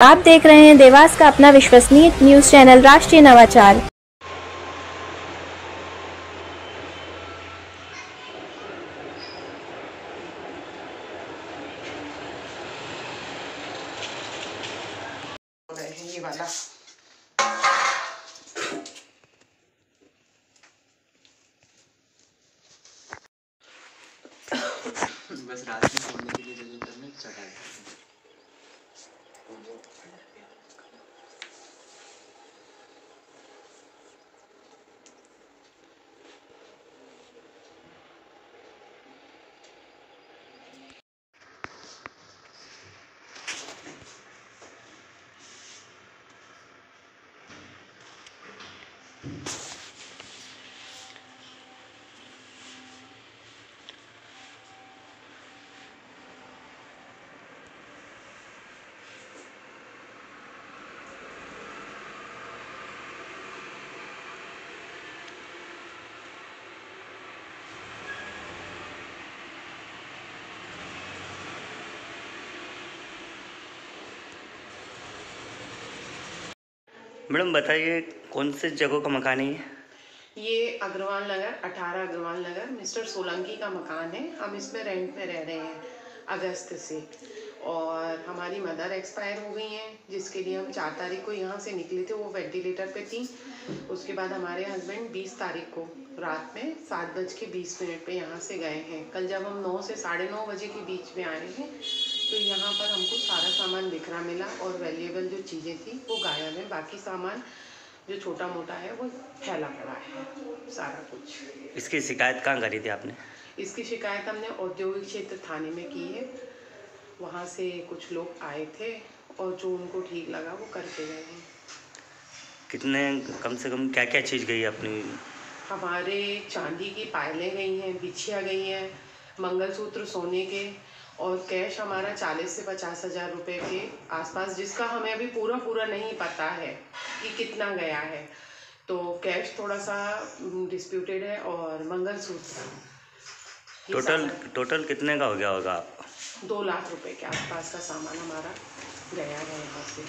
आप देख रहे हैं देवास का अपना विश्वसनीय न्यूज़ चैनल, राष्ट्रीय नवाचार। बस रात में सोने के लिए जगह मैडम, बताइए, कौन से जगह का मकान है ये? अग्रवाल नगर 18 अग्रवाल नगर, मिस्टर सोलंकी का मकान है। हम इसमें रेंट पे रह रहे हैं अगस्त से। और हमारी मदर एक्सपायर हो गई हैं, जिसके लिए हम चार तारीख को यहाँ से निकले थे, वो वेंटिलेटर पे थी। उसके बाद हमारे हस्बैंड 20 तारीख को रात में सात बज के बीस मिनट पर यहाँ से गए हैं। कल जब हम नौ से साढ़े नौ बजे के बीच में आए हैं तो यहाँ पर हमको सारा सामान बिखरा मिला और वैल्यूएबल जो चीज़ें थी वो गायब है। बाकी सामान जो छोटा मोटा है वो फैला पड़ा है। सारा कुछ। इसकी शिकायत कहाँ करी थी आपने? इसकी शिकायत हमने औद्योगिक क्षेत्र थाने में की है। वहाँ से कुछ लोग आए थे और जो उनको ठीक लगा वो करके गए हैं। कितने कम से कम क्या क्या चीज़ गई अपनी? हमारे चांदी की पायलें गई हैं बिछिया गई हैं मंगलसूत्र सोने के और कैश हमारा चालीस से पचास हज़ार रुपये के आसपास जिसका हमें अभी पूरा पूरा नहीं पता है कि कितना गया है। तो कैश थोड़ा सा डिस्प्यूटेड है और मंगलसूत्र टोटल टोटल कितने का हो गया होगा? दो लाख रुपए के आसपास का सामान हमारा गया है यहाँ से।